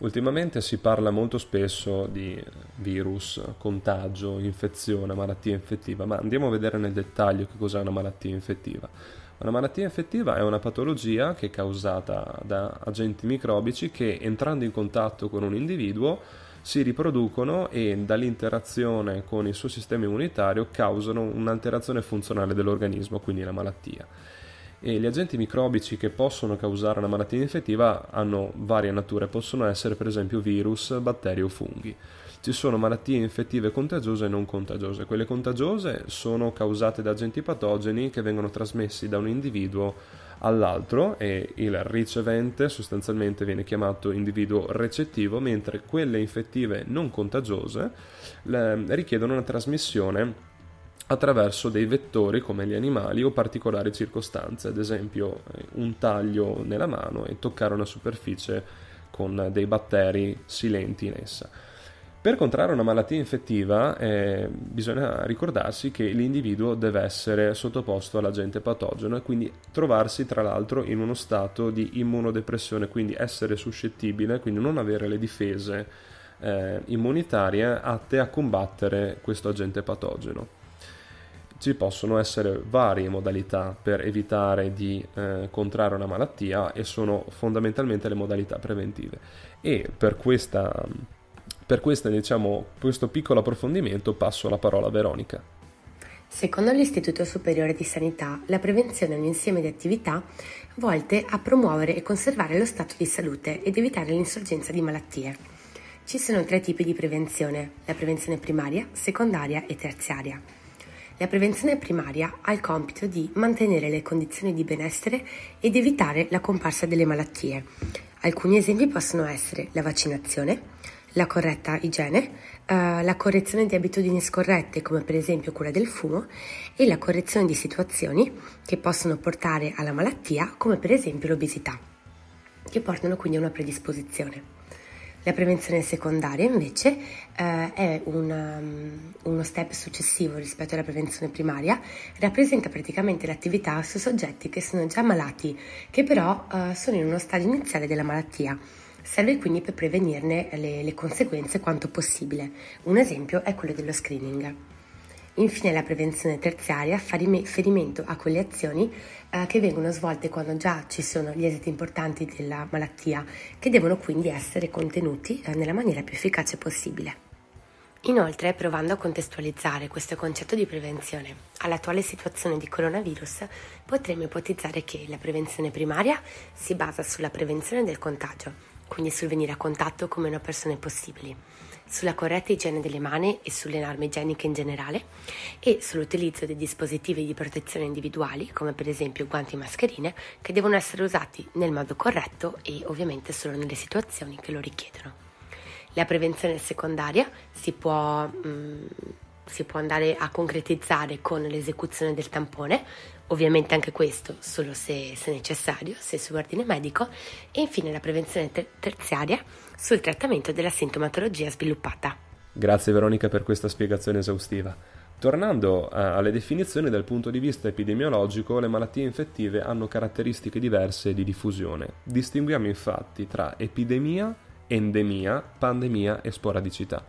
Ultimamente si parla molto spesso di virus, contagio, infezione, malattia infettiva, ma andiamo a vedere nel dettaglio che cos'è una malattia infettiva. Una malattia infettiva è una patologia che è causata da agenti microbici che entrando in contatto con un individuo si riproducono e dall'interazione con il suo sistema immunitario causano un'alterazione funzionale dell'organismo, quindi la malattia e gli agenti microbici che possono causare una malattia infettiva hanno varie nature, possono essere per esempio virus, batteri o funghi. Ci sono malattie infettive contagiose e non contagiose. Quelle contagiose sono causate da agenti patogeni che vengono trasmessi da un individuo all'altro e il ricevente sostanzialmente viene chiamato individuo recettivo, mentre quelle infettive non contagiose richiedono una trasmissione attraverso dei vettori come gli animali o particolari circostanze, ad esempio eh, un taglio nella mano e toccare una superficie con dei batteri silenti in essa. Per contrarre una malattia infettiva eh, bisogna ricordarsi che l'individuo deve essere sottoposto all'agente patogeno e quindi trovarsi tra l'altro in uno stato di immunodepressione, quindi essere suscettibile, quindi non avere le difese eh, immunitarie atte a combattere questo agente patogeno ci possono essere varie modalità per evitare di eh, contrarre una malattia e sono fondamentalmente le modalità preventive. E per, questa, per questa, diciamo, questo piccolo approfondimento passo la parola a Veronica. Secondo l'Istituto Superiore di Sanità, la prevenzione è un insieme di attività volte a promuovere e conservare lo stato di salute ed evitare l'insorgenza di malattie. Ci sono tre tipi di prevenzione, la prevenzione primaria, secondaria e terziaria. La prevenzione primaria ha il compito di mantenere le condizioni di benessere ed evitare la comparsa delle malattie. Alcuni esempi possono essere la vaccinazione, la corretta igiene, eh, la correzione di abitudini scorrette come per esempio quella del fumo e la correzione di situazioni che possono portare alla malattia come per esempio l'obesità, che portano quindi a una predisposizione. La prevenzione secondaria invece eh, è una, um, uno step successivo rispetto alla prevenzione primaria, rappresenta praticamente l'attività su soggetti che sono già malati, che però eh, sono in uno stadio iniziale della malattia. Serve quindi per prevenirne le, le conseguenze quanto possibile. Un esempio è quello dello screening. Infine la prevenzione terziaria fa riferimento a quelle azioni eh, che vengono svolte quando già ci sono gli esiti importanti della malattia, che devono quindi essere contenuti eh, nella maniera più efficace possibile. Inoltre, provando a contestualizzare questo concetto di prevenzione all'attuale situazione di coronavirus, potremmo ipotizzare che la prevenzione primaria si basa sulla prevenzione del contagio, quindi sul venire a contatto con meno persone possibili sulla corretta igiene delle mani e sulle norme igieniche in generale e sull'utilizzo dei dispositivi di protezione individuali, come per esempio guanti e mascherine, che devono essere usati nel modo corretto e ovviamente solo nelle situazioni che lo richiedono. La prevenzione secondaria si può, mh, mm, si può andare a concretizzare con l'esecuzione del tampone, ovviamente anche questo solo se, se necessario, se su ordine medico, e infine la prevenzione ter- terziaria sul trattamento della sintomatologia sviluppata. Grazie Veronica per questa spiegazione esaustiva. Tornando eh, alle definizioni dal punto di vista epidemiologico, le malattie infettive hanno caratteristiche diverse di diffusione. Distinguiamo infatti tra epidemia, endemia, pandemia e sporadicità.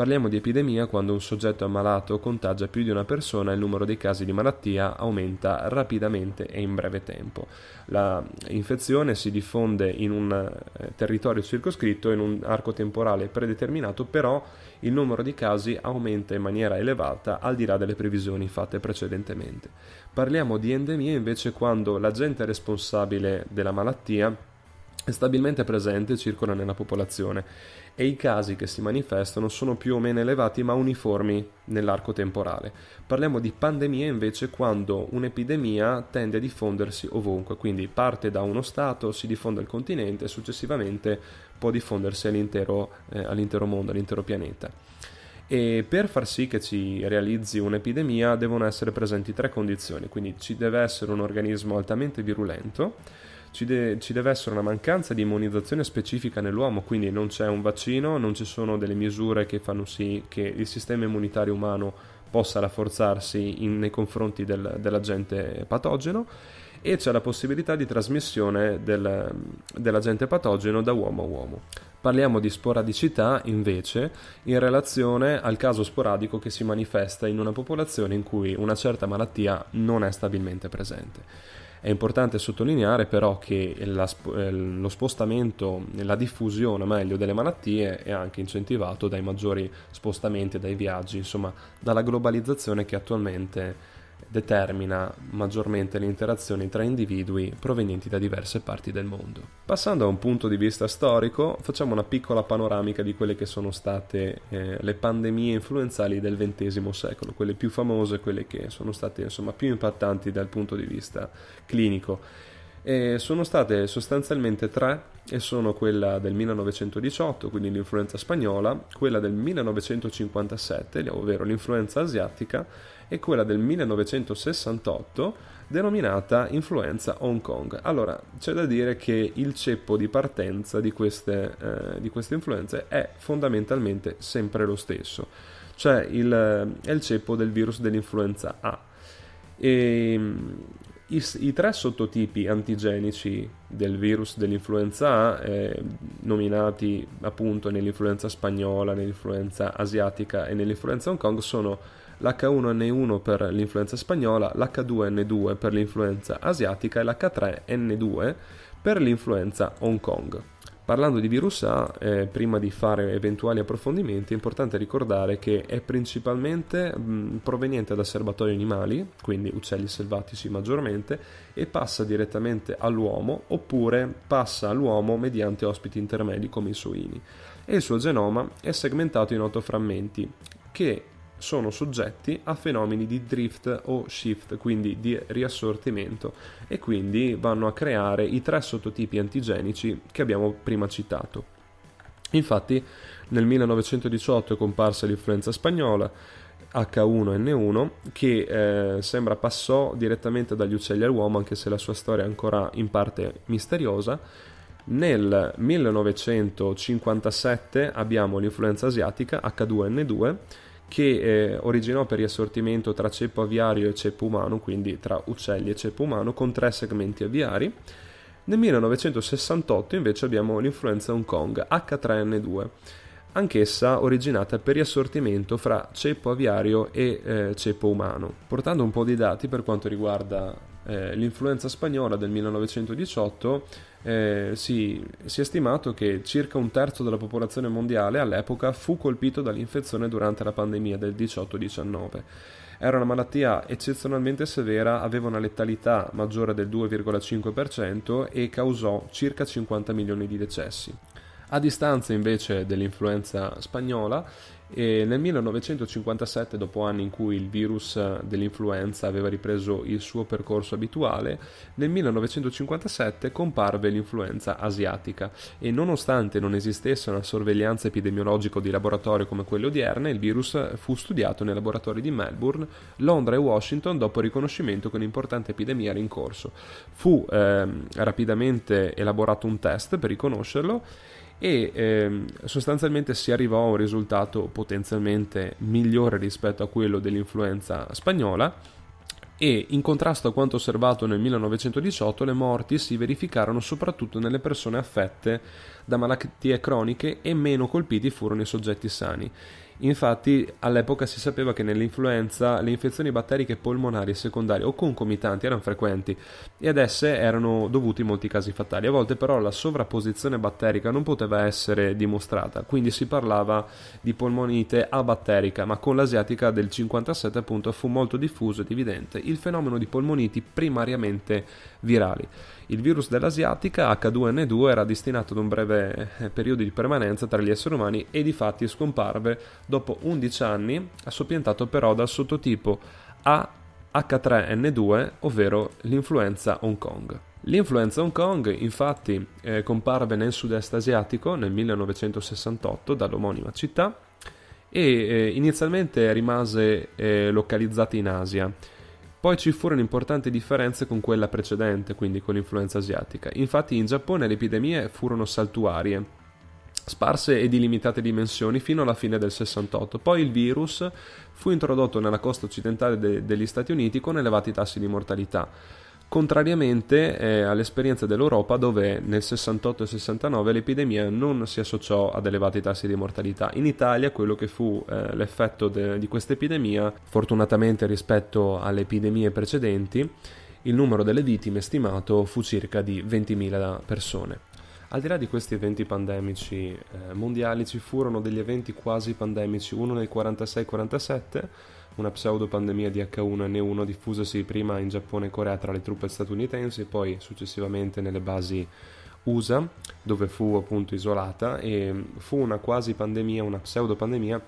Parliamo di epidemia quando un soggetto ammalato contagia più di una persona e il numero dei casi di malattia aumenta rapidamente e in breve tempo. L'infezione si diffonde in un eh, territorio circoscritto, in un arco temporale predeterminato, però il numero di casi aumenta in maniera elevata al di là delle previsioni fatte precedentemente. Parliamo di endemia invece quando l'agente responsabile della malattia è stabilmente presente e circola nella popolazione e i casi che si manifestano sono più o meno elevati ma uniformi nell'arco temporale. Parliamo di pandemia invece quando un'epidemia tende a diffondersi ovunque, quindi parte da uno stato, si diffonde al continente e successivamente può diffondersi all'intero, eh, all'intero mondo, all'intero pianeta. E per far sì che ci realizzi un'epidemia devono essere presenti tre condizioni, quindi ci deve essere un organismo altamente virulento, ci, de- ci, deve essere una mancanza di immunizzazione specifica nell'uomo, quindi non c'è un vaccino, non ci sono delle misure che fanno sì che il sistema immunitario umano possa rafforzarsi in, nei confronti del, dell'agente patogeno e c'è la possibilità di trasmissione del, dell'agente patogeno da uomo a uomo. Parliamo di sporadicità invece in relazione al caso sporadico che si manifesta in una popolazione in cui una certa malattia non è stabilmente presente. È importante sottolineare però che la, eh, lo spostamento, la diffusione meglio delle malattie è anche incentivato dai maggiori spostamenti, dai viaggi, insomma dalla globalizzazione che attualmente determina maggiormente le interazioni tra individui provenienti da diverse parti del mondo. Passando a un punto di vista storico, facciamo una piccola panoramica di quelle che sono state eh, le pandemie influenzali del XX secolo, quelle più famose, quelle che sono state insomma più impattanti dal punto di vista clinico. E sono state sostanzialmente tre e sono quella del 1918, quindi l'influenza spagnola, quella del 1957, ovvero l'influenza asiatica, e quella del 1968 denominata influenza Hong Kong. Allora, c'è da dire che il ceppo di partenza di queste, eh, di queste influenze è fondamentalmente sempre lo stesso, cioè il, è il ceppo del virus dell'influenza A. E, i, I, tre sottotipi antigenici del virus dell'influenza A, eh, nominati appunto nell'influenza spagnola, nell'influenza asiatica e nell'influenza Hong Kong, sono l'H1N1 per l'influenza spagnola, l'H2N2 per l'influenza asiatica e l'H3N2 per l'influenza Hong Kong. Parlando di virus A, eh, prima di fare eventuali approfondimenti, è importante ricordare che è principalmente mh, proveniente da serbatoi animali, quindi uccelli selvatici maggiormente, e passa direttamente all'uomo oppure passa all'uomo mediante ospiti intermedi come i suini. E il suo genoma è segmentato in otto frammenti che sono soggetti a fenomeni di drift o shift, quindi di riassortimento, e quindi vanno a creare i tre sottotipi antigenici che abbiamo prima citato. Infatti nel 1918 è comparsa l'influenza spagnola, H1N1 che eh, sembra passò direttamente dagli uccelli all'uomo anche se la sua storia è ancora in parte misteriosa nel 1957 abbiamo l'influenza asiatica H2N2 che eh, originò per riassortimento tra ceppo aviario e ceppo umano, quindi tra uccelli e ceppo umano, con tre segmenti aviari. Nel 1968 invece abbiamo l'influenza Hong Kong H3N2, anch'essa originata per riassortimento fra ceppo aviario e eh, ceppo umano. Portando un po' di dati per quanto riguarda eh, l'influenza spagnola del 1918, eh, si, si, è stimato che circa un terzo della popolazione mondiale all'epoca fu colpito dall'infezione durante la pandemia del 18-19. Era una malattia eccezionalmente severa, aveva una letalità maggiore del 2,5% e causò circa 50 milioni di decessi. A distanza invece dell'influenza spagnola, e nel 1957, dopo anni in cui il virus dell'influenza aveva ripreso il suo percorso abituale, nel 1957 comparve l'influenza asiatica e nonostante non esistesse una sorveglianza epidemiologica di laboratorio come quelle odierne, il virus fu studiato nei laboratori di Melbourne, Londra e Washington dopo riconoscimento che un'importante epidemia era in corso. Fu eh, rapidamente elaborato un test per riconoscerlo e ehm, sostanzialmente si arrivò a un risultato potenzialmente migliore rispetto a quello dell'influenza spagnola e in contrasto a quanto osservato nel 1918 le morti si verificarono soprattutto nelle persone affette da malattie croniche e meno colpiti furono i soggetti sani. Infatti all'epoca si sapeva che nell'influenza le infezioni batteriche polmonari secondarie o concomitanti erano frequenti e ad esse erano dovuti molti casi fatali. A volte però la sovrapposizione batterica non poteva essere dimostrata, quindi si parlava di polmonite abatterica, ma con l'asiatica del 57 appunto fu molto diffuso ed evidente il fenomeno di polmoniti primariamente virali. Il virus dell'asiatica H2N2 era destinato ad un breve eh, periodo di permanenza tra gli esseri umani e di fatti scomparve dopo 11 anni, soppiantato però dal sottotipo AH3N2, ovvero l'influenza Hong Kong. L'influenza Hong Kong infatti eh, comparve nel sud-est asiatico nel 1968 dall'omonima città e eh, inizialmente rimase eh, localizzata in Asia poi ci furono importanti differenze con quella precedente, quindi con l'influenza asiatica. Infatti in Giappone le epidemie furono saltuarie, sparse e di limitate dimensioni fino alla fine del 68. Poi il virus fu introdotto nella costa occidentale de- degli Stati Uniti con elevati tassi di mortalità. Contrariamente eh, all'esperienza dell'Europa dove nel 68 e 69 l'epidemia non si associò ad elevati tassi di mortalità. In Italia quello che fu eh, l'effetto de- di questa epidemia, fortunatamente rispetto alle epidemie precedenti, il numero delle vittime stimato fu circa di 20.000 persone. Al di là di questi eventi pandemici eh, mondiali ci furono degli eventi quasi pandemici, uno nel 46-47, una pseudopandemia di H1N1 diffusasi prima in Giappone e Corea tra le truppe statunitensi e poi successivamente nelle basi USA, dove fu appunto isolata e fu una quasi pandemia, una pseudopandemia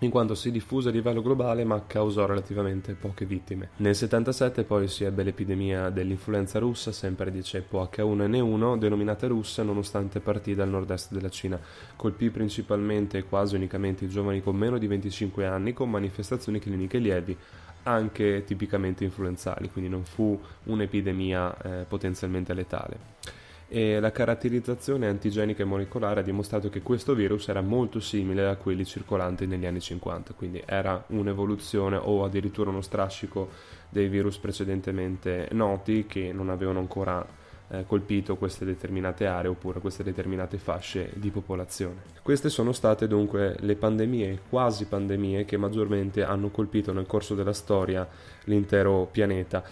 in quanto si diffuse a livello globale ma causò relativamente poche vittime. Nel 77 poi si ebbe l'epidemia dell'influenza russa, sempre di ceppo H1N1, denominata russa nonostante partì dal nord-est della Cina. Colpì principalmente e quasi unicamente i giovani con meno di 25 anni con manifestazioni cliniche lievi, anche tipicamente influenzali, quindi non fu un'epidemia eh, potenzialmente letale e la caratterizzazione antigenica e molecolare ha dimostrato che questo virus era molto simile a quelli circolanti negli anni 50, quindi era un'evoluzione o addirittura uno strascico dei virus precedentemente noti che non avevano ancora eh, colpito queste determinate aree oppure queste determinate fasce di popolazione. Queste sono state dunque le pandemie, quasi pandemie, che maggiormente hanno colpito nel corso della storia l'intero pianeta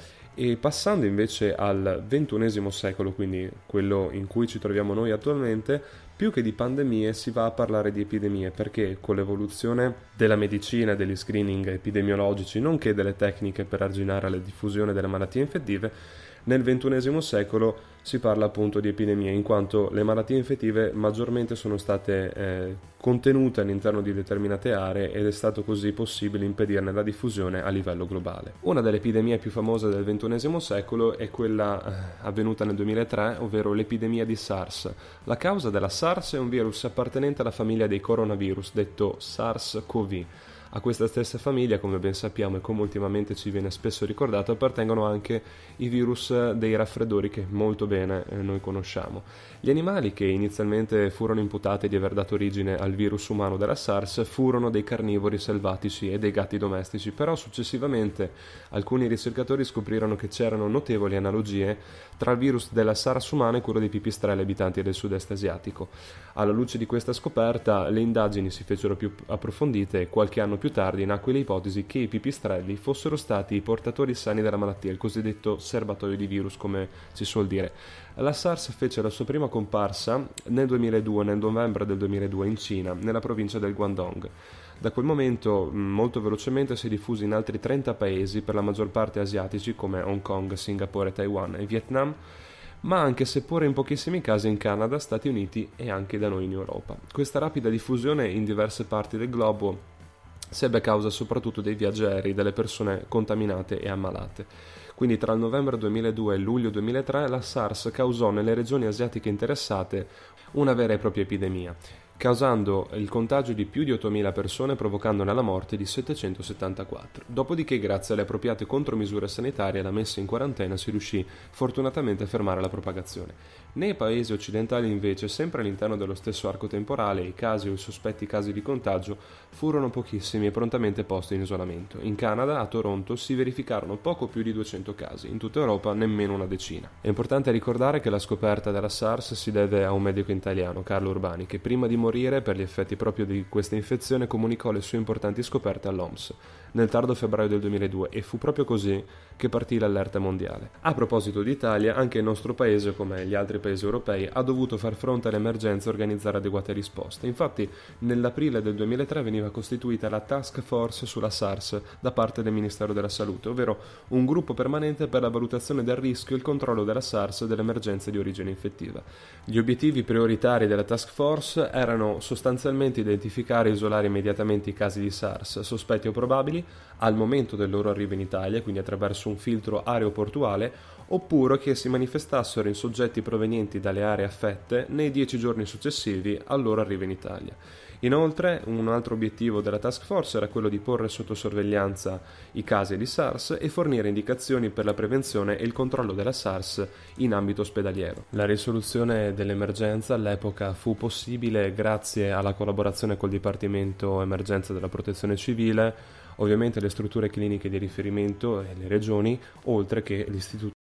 e passando invece al XXI secolo, quindi quello in cui ci troviamo noi attualmente, più che di pandemie si va a parlare di epidemie perché con l'evoluzione della medicina degli screening epidemiologici, nonché delle tecniche per arginare la diffusione delle malattie infettive, nel XXI secolo si parla appunto di epidemie, in quanto le malattie infettive maggiormente sono state eh, contenute all'interno di determinate aree ed è stato così possibile impedirne la diffusione a livello globale. Una delle epidemie più famose del XXI secolo è quella eh, avvenuta nel 2003, ovvero l'epidemia di SARS. La causa della SARS è un virus appartenente alla famiglia dei coronavirus, detto SARS-CoV a questa stessa famiglia, come ben sappiamo e come ultimamente ci viene spesso ricordato, appartengono anche i virus dei raffreddori che molto bene eh, noi conosciamo. Gli animali che inizialmente furono imputati di aver dato origine al virus umano della SARS furono dei carnivori selvatici e dei gatti domestici, però successivamente alcuni ricercatori scoprirono che c'erano notevoli analogie tra il virus della SARS umana e quello dei pipistrelli abitanti del sud-est asiatico. Alla luce di questa scoperta, le indagini si fecero più approfondite e qualche anno più tardi nacque l'ipotesi che i pipistrelli fossero stati i portatori sani della malattia, il cosiddetto serbatoio di virus, come si suol dire. La SARS fece la sua prima comparsa nel 2002, nel novembre del 2002, in Cina, nella provincia del Guangdong. Da quel momento molto velocemente si è diffuso in altri 30 paesi, per la maggior parte asiatici come Hong Kong, Singapore, Taiwan e Vietnam, ma anche seppure in pochissimi casi in Canada, Stati Uniti e anche da noi in Europa. Questa rapida diffusione in diverse parti del globo si ebbe a causa soprattutto dei viaggi aerei delle persone contaminate e ammalate. Quindi tra il novembre 2002 e luglio 2003 la SARS causò nelle regioni asiatiche interessate una vera e propria epidemia causando il contagio di più di 8.000 persone provocandone la morte di 774. Dopodiché, grazie alle appropriate contromisure sanitarie e alla messa in quarantena, si riuscì fortunatamente a fermare la propagazione. Nei paesi occidentali, invece, sempre all'interno dello stesso arco temporale, i casi o i sospetti casi di contagio furono pochissimi e prontamente posti in isolamento. In Canada, a Toronto, si verificarono poco più di 200 casi, in tutta Europa nemmeno una decina. È importante ricordare che la scoperta della SARS si deve a un medico italiano, Carlo Urbani, che prima di morire per gli effetti proprio di questa infezione comunicò le sue importanti scoperte all'OMS nel tardo febbraio del 2002 e fu proprio così che partì l'allerta mondiale. A proposito d'Italia, anche il nostro paese, come gli altri paesi europei, ha dovuto far fronte all'emergenza e organizzare adeguate risposte. Infatti, nell'aprile del 2003 veniva costituita la Task Force sulla SARS da parte del Ministero della Salute, ovvero un gruppo permanente per la valutazione del rischio e il controllo della SARS e delle emergenze di origine infettiva. Gli obiettivi prioritari della Task Force erano sostanzialmente identificare e isolare immediatamente i casi di SARS sospetti o probabili al momento del loro arrivo in Italia, quindi attraverso un filtro aeroportuale, oppure che si manifestassero in soggetti provenienti dalle aree affette nei dieci giorni successivi al loro arrivo in Italia. Inoltre, un altro obiettivo della task force era quello di porre sotto sorveglianza i casi di SARS e fornire indicazioni per la prevenzione e il controllo della SARS in ambito ospedaliero. La risoluzione dell'emergenza all'epoca fu possibile grazie alla collaborazione col Dipartimento Emergenza della Protezione Civile, ovviamente le strutture cliniche di riferimento e le regioni, oltre che l'Istituto